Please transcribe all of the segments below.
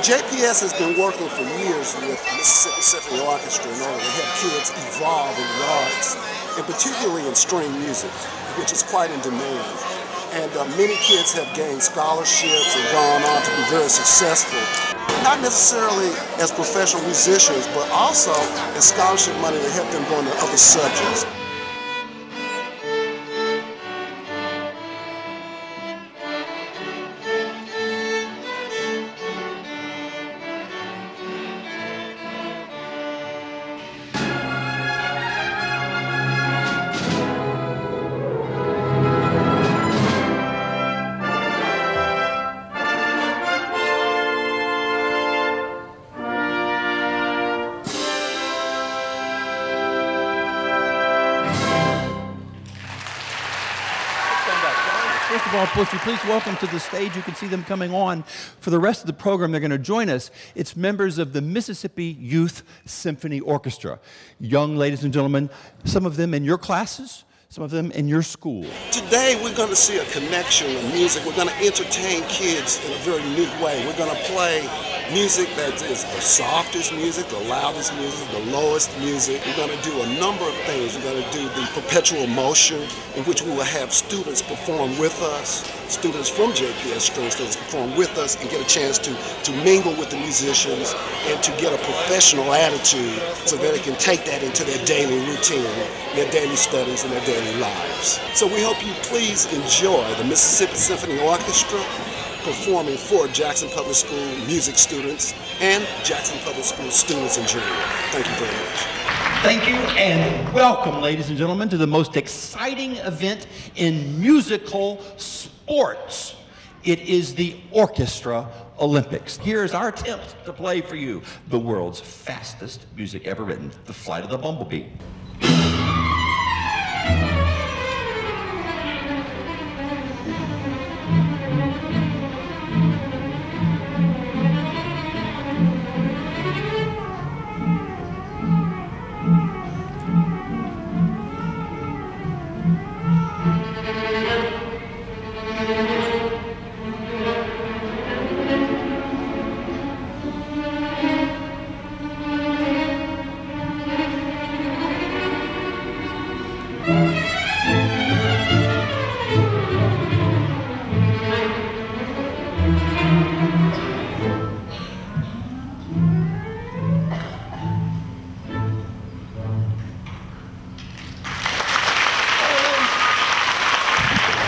JPS has been working for years with Mississippi Symphony Orchestra in order to help kids evolve in the arts, and particularly in string music, which is quite in demand. And uh, many kids have gained scholarships and gone on to be very successful, not necessarily as professional musicians, but also as scholarship money to help them go into other subjects. Of all, you please welcome to the stage, you can see them coming on for the rest of the program. They're going to join us. It's members of the Mississippi Youth Symphony Orchestra. Young ladies and gentlemen, some of them in your classes, some of them in your school. Today, we're going to see a connection of music. We're going to entertain kids in a very unique way. We're going to play music that is the softest music, the loudest music, the lowest music. We're going to do a number of things. We're going to do the perpetual motion, in which we will have students perform with us, students from JPS string students perform with us and get a chance to, to mingle with the musicians and to get a professional attitude so that they can take that into their daily routine, their daily studies, and their daily lives. So we hope you please enjoy the Mississippi Symphony Orchestra performing for Jackson Public School music students and Jackson Public School students in general. Thank you very much. Thank you and welcome, ladies and gentlemen, to the most exciting event in musical sports. It is the Orchestra Olympics. Here's our attempt to play for you the world's fastest music ever written, The Flight of the Bumblebee.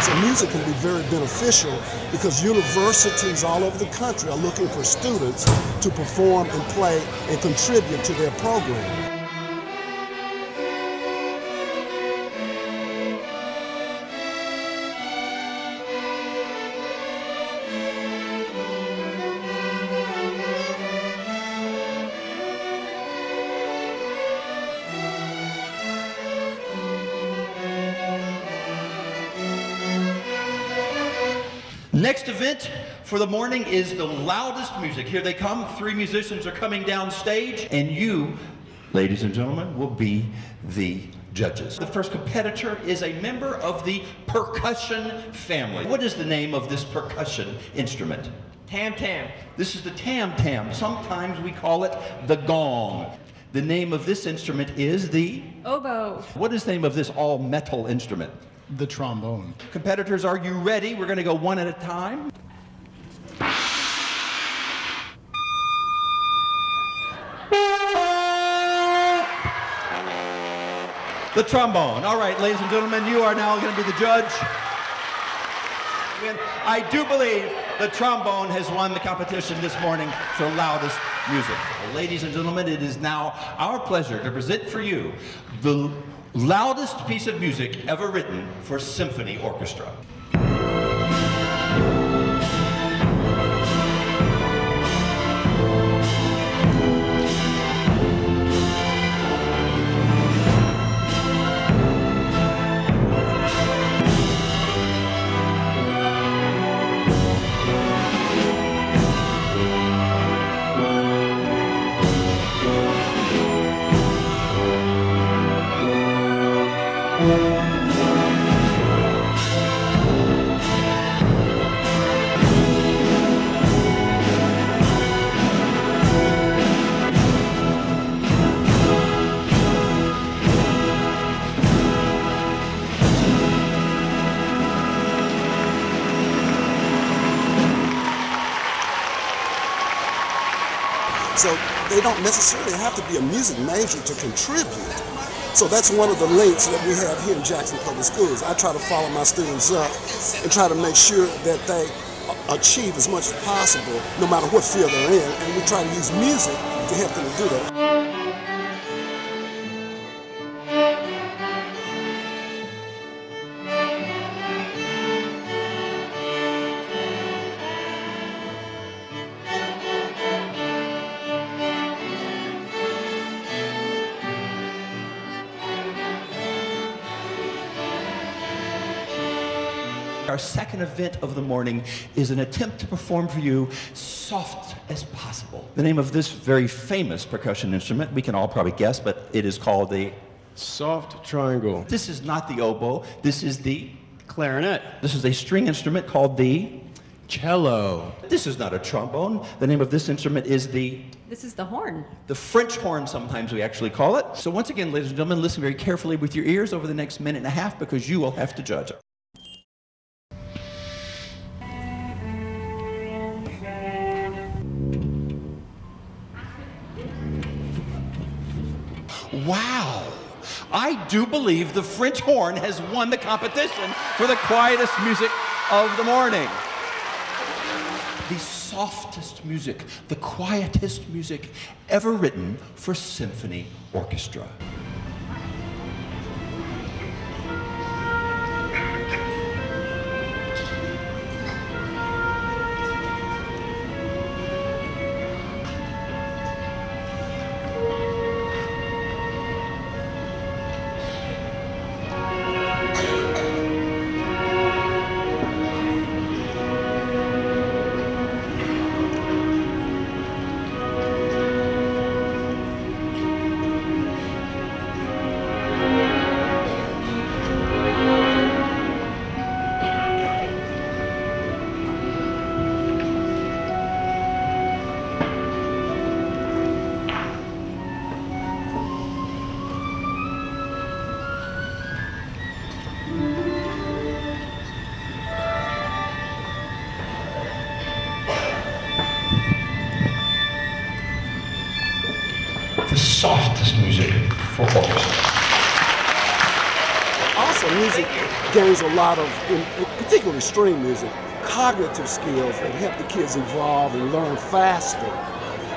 So music can be very beneficial because universities all over the country are looking for students to perform and play and contribute to their program. Next event for the morning is the loudest music. Here they come. Three musicians are coming down stage, and you, ladies and gentlemen, will be the judges. The first competitor is a member of the percussion family. What is the name of this percussion instrument? Tam Tam. This is the tam tam. Sometimes we call it the gong. The name of this instrument is the. Oboe. What is the name of this all metal instrument? The trombone. Competitors, are you ready? We're going to go one at a time. The trombone. All right, ladies and gentlemen, you are now going to be the judge. I do believe the trombone has won the competition this morning for loudest music. Ladies and gentlemen, it is now our pleasure to present for you the loudest piece of music ever written for symphony orchestra. They don't necessarily have to be a music major to contribute. So that's one of the links that we have here in Jackson Public Schools. I try to follow my students up and try to make sure that they achieve as much as possible, no matter what field they're in, and we try to use music to help them to do that. Our second event of the morning is an attempt to perform for you soft as possible. The name of this very famous percussion instrument, we can all probably guess, but it is called the soft triangle. This is not the oboe, this is the clarinet. This is a string instrument called the cello. This is not a trombone. The name of this instrument is the this is the horn. The French horn, sometimes we actually call it. So, once again, ladies and gentlemen, listen very carefully with your ears over the next minute and a half because you will have to judge. Wow. I do believe the French horn has won the competition for the quietest music of the morning. The softest music, the quietest music ever written for symphony orchestra. Gains a lot of, particularly string music, cognitive skills that help the kids evolve and learn faster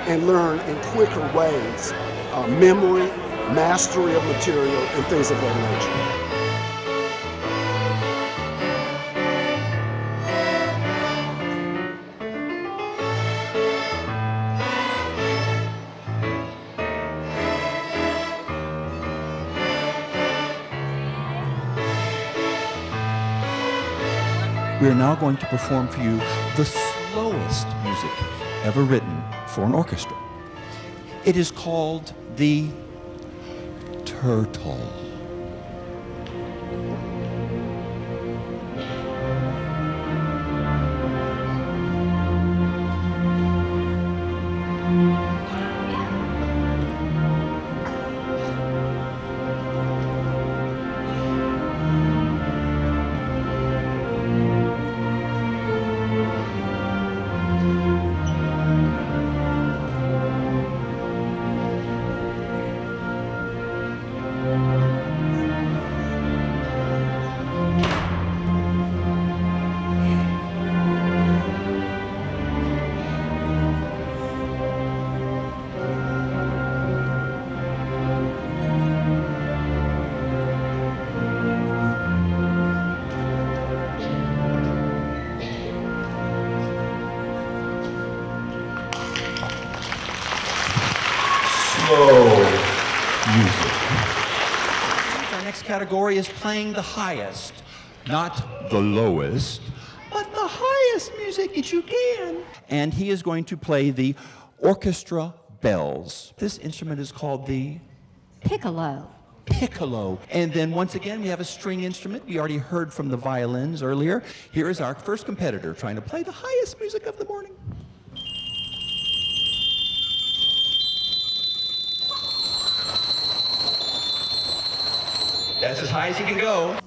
and learn in quicker ways. Uh, memory, mastery of material, and things of that nature. We are now going to perform for you the slowest music ever written for an orchestra. It is called the Turtle. Next category is playing the highest, not the lowest, but the highest music that you can. And he is going to play the orchestra bells. This instrument is called the piccolo. Piccolo. And then once again, we have a string instrument. We already heard from the violins earlier. Here is our first competitor trying to play the highest music of the morning. That's as high as he can go.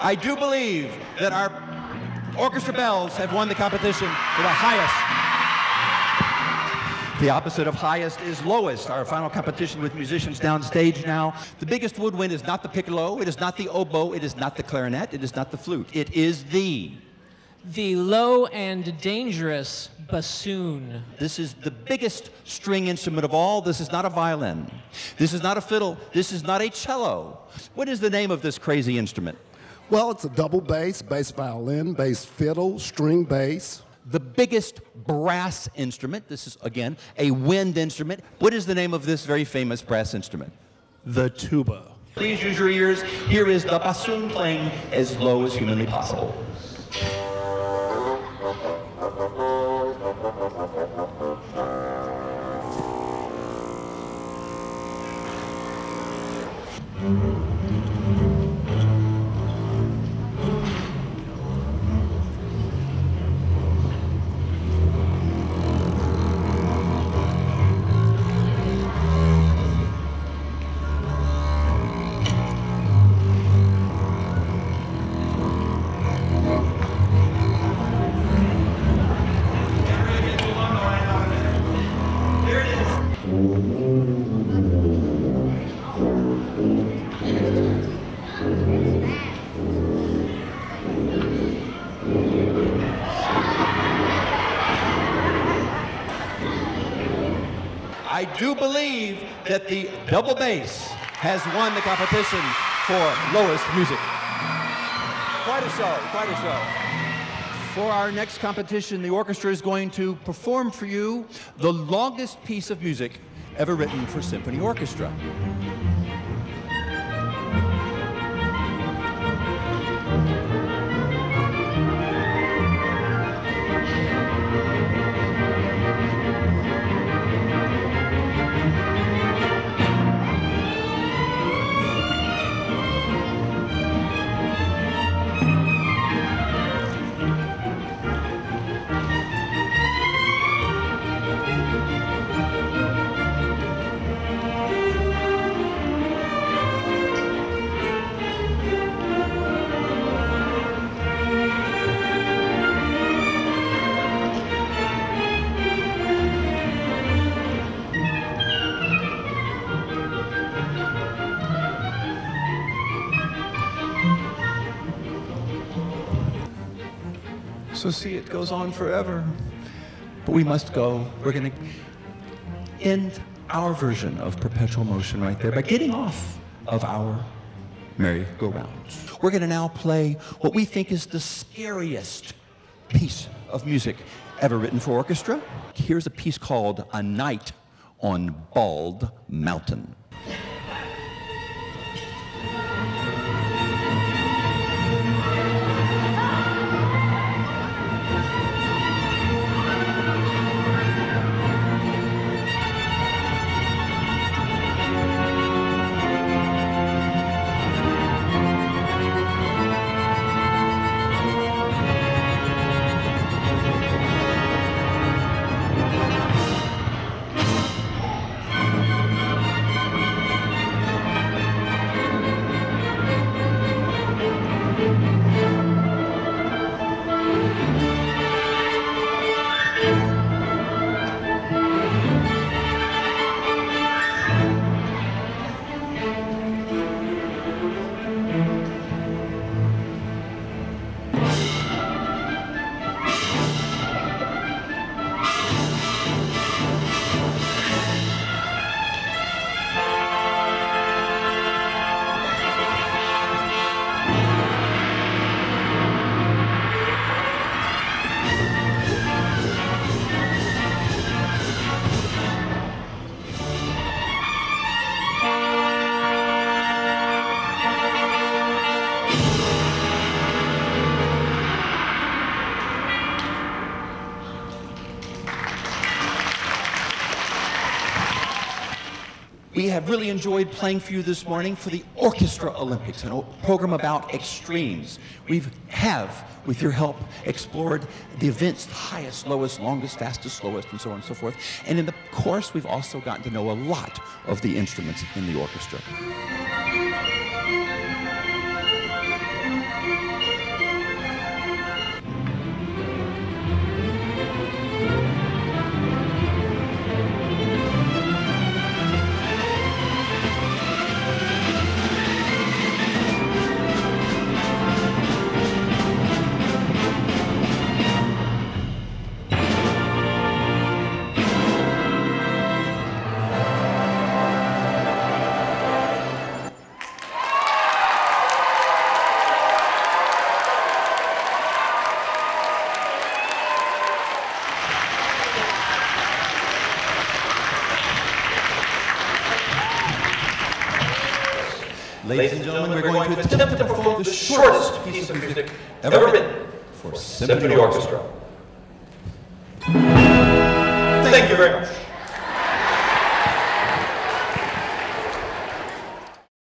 I do believe that our orchestra bells have won the competition for the highest the opposite of highest is lowest. Our final competition with musicians downstage now. The biggest woodwind is not the piccolo, it is not the oboe, it is not the clarinet, it is not the flute. It is the. The low and dangerous bassoon. This is the biggest string instrument of all. This is not a violin. This is not a fiddle. This is not a cello. What is the name of this crazy instrument? Well, it's a double bass, bass violin, bass fiddle, string bass. The biggest brass instrument. This is, again, a wind instrument. What is the name of this very famous brass instrument? The tuba. Please use your ears. Here is the bassoon playing as low as humanly possible. I do believe that the double bass has won the competition for lowest music. Quite a show, quite a show. For our next competition, the orchestra is going to perform for you the longest piece of music ever written for symphony orchestra. So see, it goes on forever. But we must go. We're going to end our version of perpetual motion right there by getting off of our merry-go-round. We're going to now play what we think is the scariest piece of music ever written for orchestra. Here's a piece called A Night on Bald Mountain. We have really enjoyed playing for you this morning for the Orchestra Olympics, a program about extremes. We have, with your help, explored the events, highest, lowest, longest, fastest, slowest, and so on and so forth. And in the course, we've also gotten to know a lot of the instruments in the orchestra. Ladies and gentlemen, we're going to attempt to perform the shortest piece of music ever written for symphony orchestra.